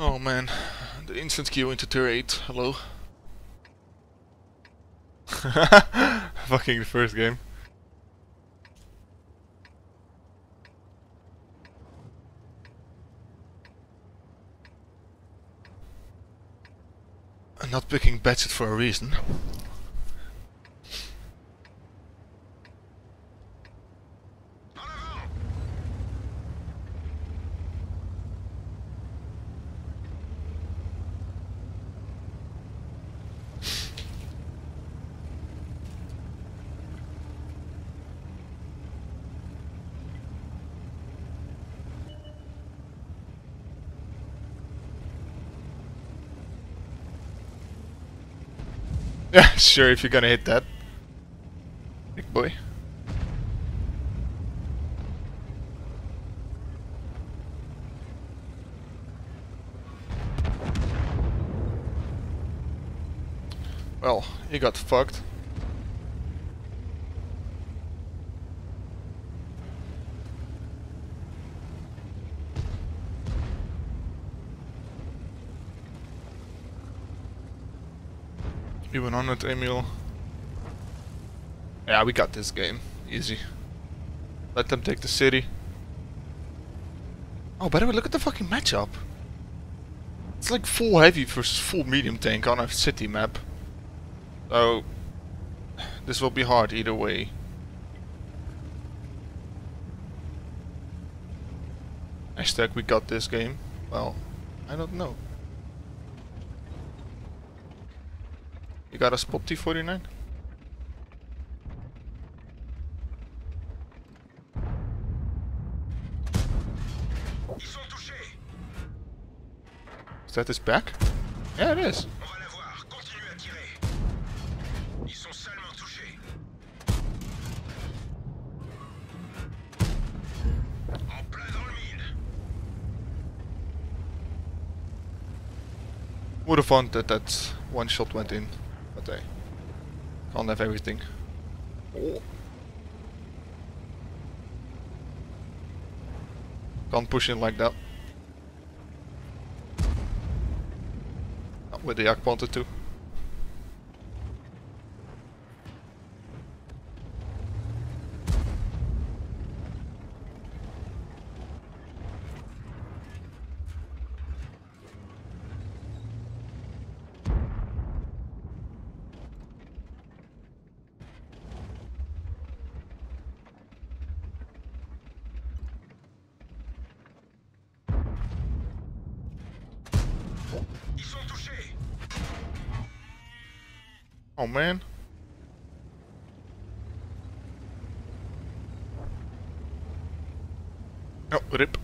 Oh man, the instant queue into tier 8, hello. Fucking the first game. I'm not picking Batchat for a reason. Yeah, sure, if you're gonna hit that. Big boy. Well, he got fucked. Went on it, Emil. Yeah, we got this game. Easy. Let them take the city. Oh, by the way, look at the fucking matchup. It's like full heavy versus full medium tank on a city map. So, this will be hard either way. Hashtag we got this game. Well, I don't know. You got a spot T49? Is that his back? Yeah, it is. Would have found that that one shot went in, can't have everything. Oh. Can't push in like that. Not with the Yak wanted to. Oh man. Oh, rip.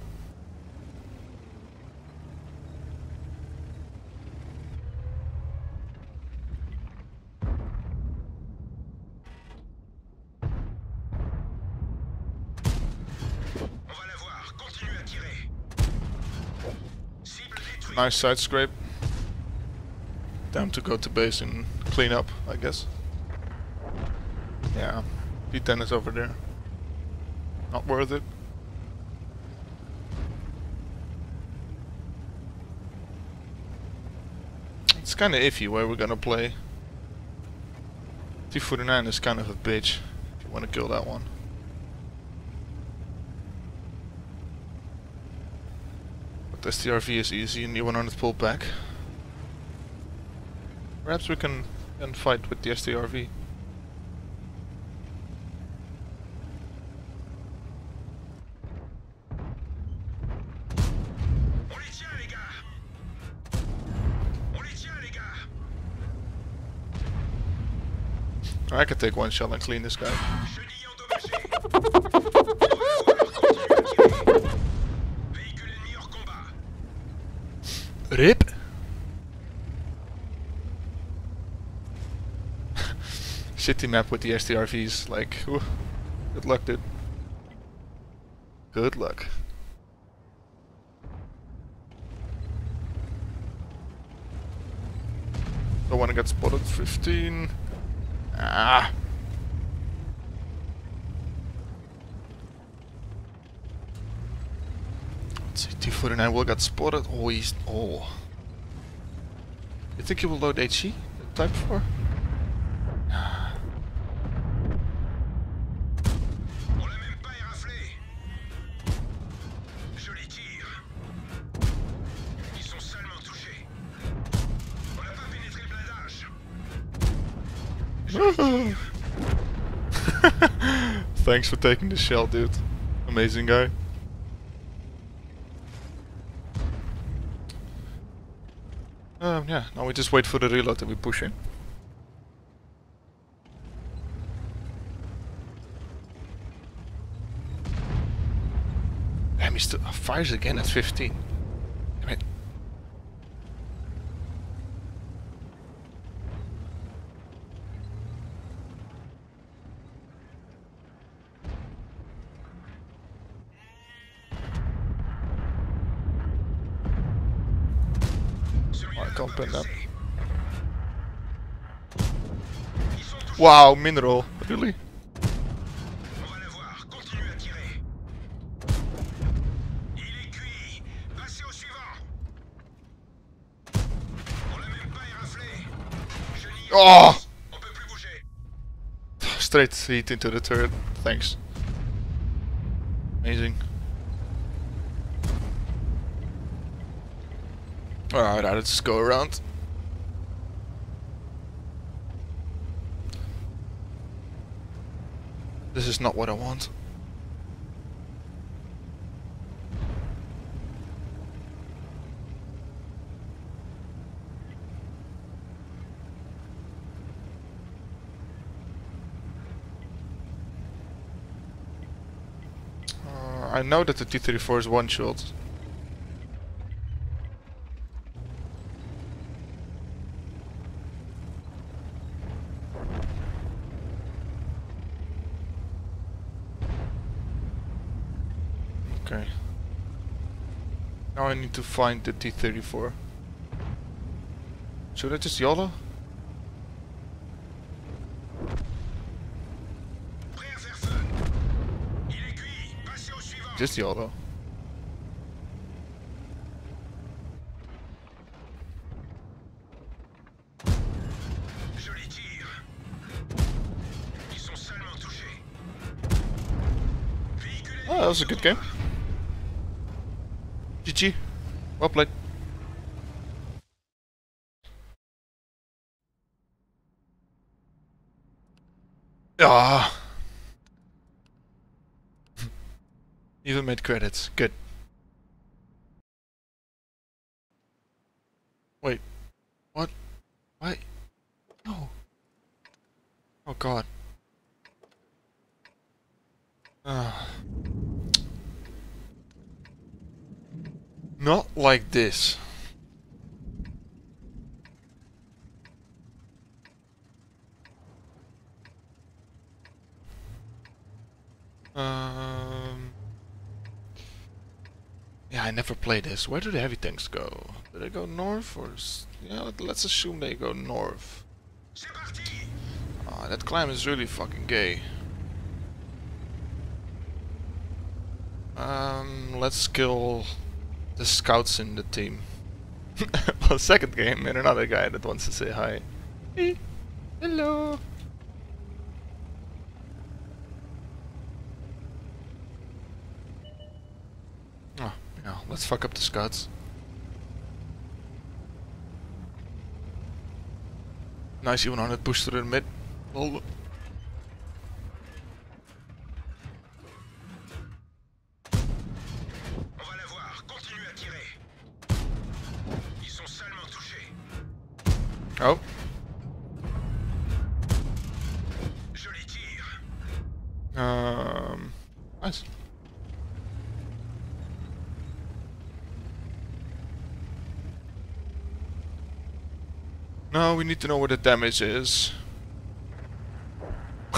On va la voir, continuez à tirer. Cible détruite. Nice side scrape. Time to go to base and clean up, I guess. Yeah, P10 is over there. Not worth it. It's kinda iffy where we're gonna play. T49 is kind of a bitch, if you wanna kill that one. But the STRV is easy and you want to pull back. Perhaps we can, can fight with the gars. I could take one shot and clean this guy. Shitty map with the STRVs, like, whew. good luck dude. Good luck. Don't wanna get spotted, 15. Ah! Let's see, 49 will got spotted. Oh, he's... Oh. You think he will load HE? Type 4? Thanks for taking the shell, dude. Amazing guy. Um, yeah, now we just wait for the reload and we push in. Damn, he still fires again at 15. On l'a même pas éraflé. Je n'y Oh! On peut plus bouger. Straight heat into the turret. Thanks. Amazing. Alright, let's just go around. This is not what I want. Uh, I know that the T-34 is one shot. Okay. Now I need to find the T-34. Should I just YOLO? Just YOLO. Oh, that was a good game. GG. Well played. Ah. Even made credits. Good. Wait. What? Why? No. Oh god. Ah. Not like this. Um. Yeah, I never played this. Where do the heavy tanks go? Do they go north or? Yeah, let- let's assume they go north. Ah, that climb is really fucking gay. Um, let's kill the scouts in the team. well, second game and another guy that wants to say hi. Hey, hello. Oh, yeah, let's fuck up the scouts. Nice, even on it, push through the mid. Lol. Oh, um, nice. No, we need to know what the damage is.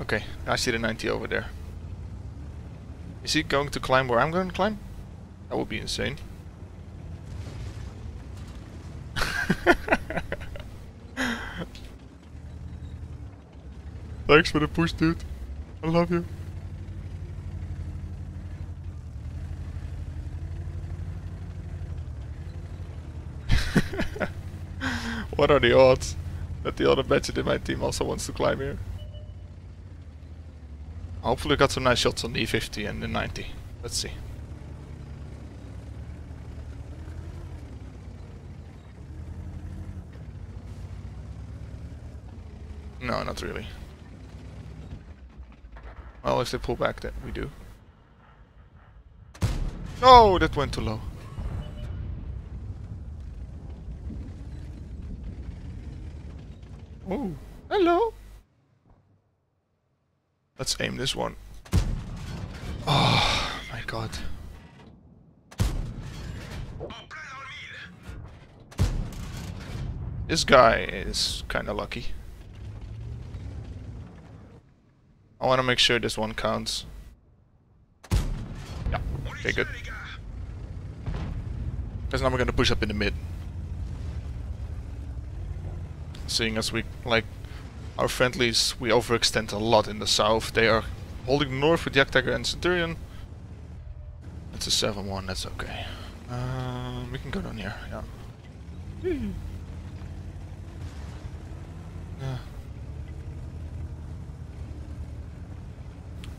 okay, I see the 90 over there. Is he going to climb where I'm going to climb? That would be insane. Thanks for the push, dude. I love you. what are the odds that the other badger in my team also wants to climb here? Hopefully got some nice shots on the E50 and the 90. Let's see. No, not really. Well, if they pull back, then we do. No, that went too low. Oh, hello. Let's aim this one. Oh my god. En plein dans le mille. This guy is kinda lucky. I wanna make sure this one counts. Yeah, okay, good. Because now we're gonna push up in the mid. Seeing as we, like, our friendlies, we overextend a lot in the south. They are holding the north with Jagdtiger and Centurion. It's a 7-1, that's okay. Um, we can go down here, yeah. Yeah.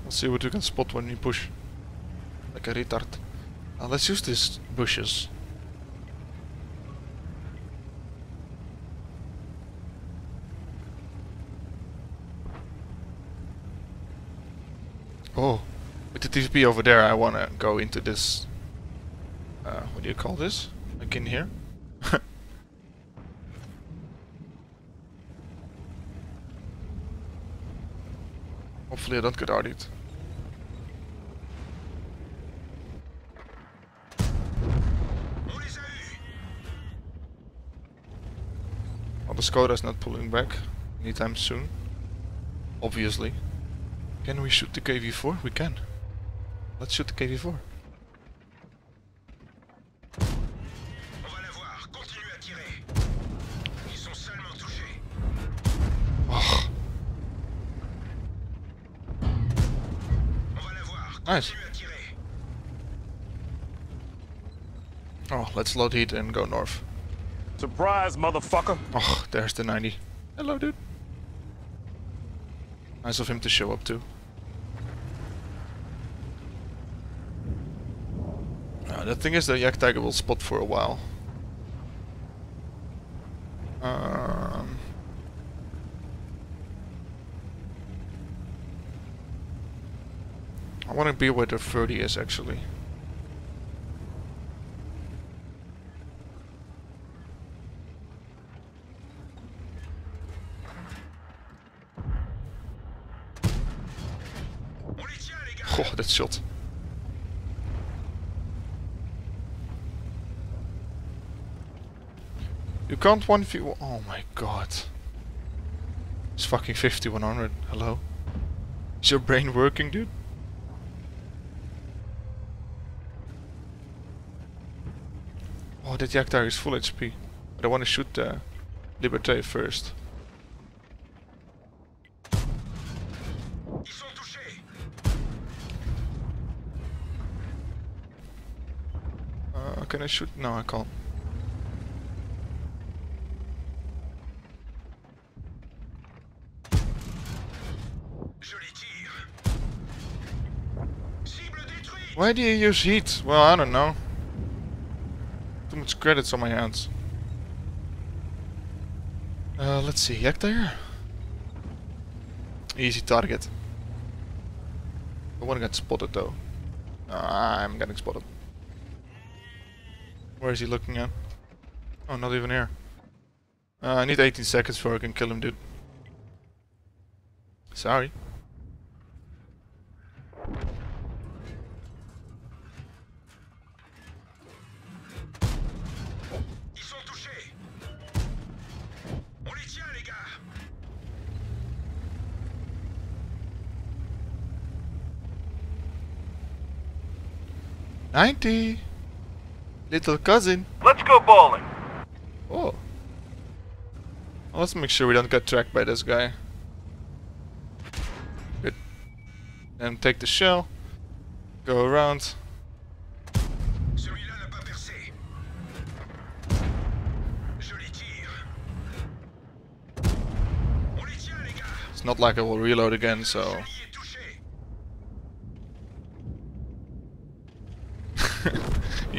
Let's see what we can spot when we push. Like a retard. Uh, let's use these bushes. Oh, with the TVP over there, I want to go into this. Uh, what do you call this? Like in here? Hopefully, I don't get RD'd. Well, the Skoda's not pulling back anytime soon. Obviously. Can we shoot the KV-4? We can. Let's shoot the KV-4. On va l'avoir. Continue à tirer. Ils sont seulement touchés. Oh, On va l'avoir. Nice. Continue à tirer. oh, let's load heat and go north. Surprise, motherfucker. Oh, there's the 90. Hello, dude. Nice of him to show up too. Uh, the thing is the Jagdtiger will spot for a while. Um, I want to be where the 30 is actually. That shot. You can't one view. Oh my god. It's fucking 5100. Hello? Is your brain working, dude? Oh, that Yaktar is full HP. But I want to shoot the Liberté first. Can I shoot? No, I can't. Why do you use heat? Well, I don't know. Too much credits on my hands. Uh, let's see, Hector. Easy target. I wanna get spotted though. Ah, I'm getting spotted. Where is he looking at? Oh, not even here. Uh, I need 18 seconds before I can kill him, dude. Sorry. Ils little cousin. Let's go bowling. Oh. Let's make sure we don't get tracked by this guy. Good. And take the shell. Go around. It's not like I will reload again, so...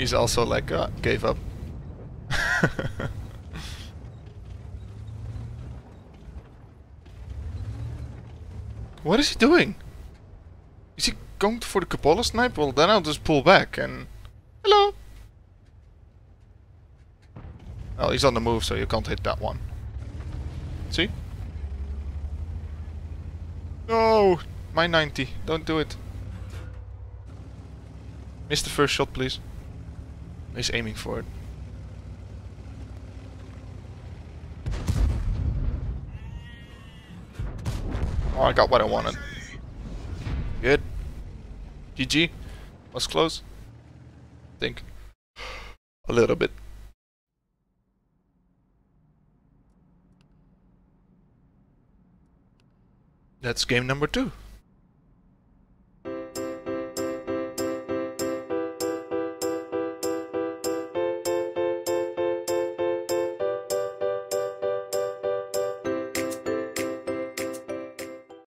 He's also like, uh, gave up. what is he doing? Is he going for the Cupola snipe? Well, then I'll just pull back and... Hello! Well, he's on the move, so you can't hit that one. See? No! My 90. Don't do it. Miss the first shot, please. He's aiming for it. Oh, I got what I wanted. Good. GG. Was close. think. A little bit. That's game number two.